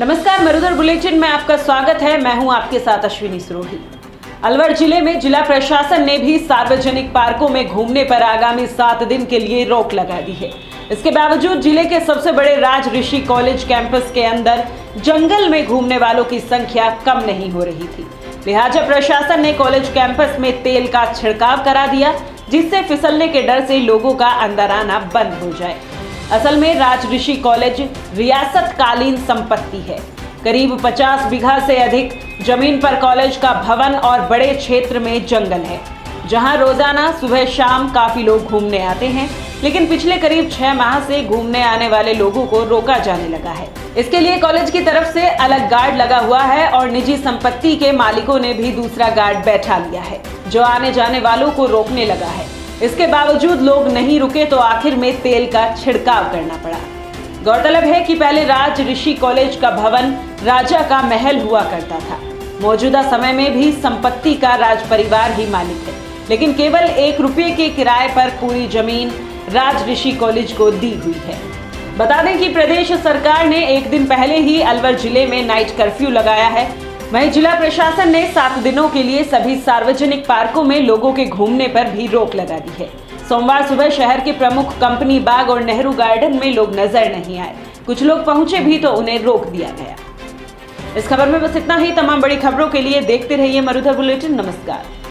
नमस्कार, मरुधर बुलेटिन में आपका स्वागत है। मैं हूँ आपके साथ अश्विनी सरोही। अलवर ज़िले में जिला प्रशासन ने भी सार्वजनिक पार्कों में घूमने पर आगामी सात दिन के लिए रोक लगा दी है। इसके बावजूद ज़िले के सबसे बड़े राज ऋषि कॉलेज कैंपस के अंदर जंगल में घूमने वालों की संख्या कम नहीं हो रही थी। लिहाजा प्रशासन ने कॉलेज कैंपस में तेल का छिड़काव करा दिया जिससे फिसलने के डर से लोगों का अंदर आना बंद हो जाए। असल में राज ऋषि कॉलेज रियासत कालीन संपत्ति है। करीब 50 बीघा से अधिक ज़मीन पर कॉलेज का भवन और बड़े क्षेत्र में जंगल है, जहाँ रोज़ाना सुबह शाम काफ़ी लोग घूमने आते हैं। लेकिन पिछले करीब छह माह से घूमने आने वाले लोगों को रोका जाने लगा है। इसके लिए कॉलेज की तरफ़ से अलग गार्ड लगा हुआ है और निजी संपत्ति के मालिकों ने भी दूसरा गार्ड बैठा लिया है, जो आने जाने वालों को रोकने लगा है। इसके बावजूद लोग नहीं रुके तो आखिर में तेल का छिड़काव करना पड़ा। गौरतलब है कि पहले राज ऋषि कॉलेज का भवन राजा का महल हुआ करता था। मौजूदा समय में भी संपत्ति का राज परिवार ही मालिक है, लेकिन केवल एक रुपये के किराए पर पूरी ज़मीन राज ऋषि कॉलेज को दी हुई है। बता दें कि प्रदेश सरकार ने एक दिन पहले ही अलवर ज़िले में नाइट कर्फ्यू लगाया है। वहीं जिला प्रशासन ने सात दिनों के लिए सभी सार्वजनिक पार्कों में लोगों के घूमने पर भी रोक लगा दी है। सोमवार सुबह शहर के प्रमुख कंपनी बाग और नेहरू गार्डन में लोग नज़र नहीं आए। कुछ लोग पहुँचे भी तो उन्हें रोक दिया गया। इस खबर में बस इतना ही। तमाम बड़ी खबरों के लिए देखते रहिए मरुधर बुलेटिन। नमस्कार।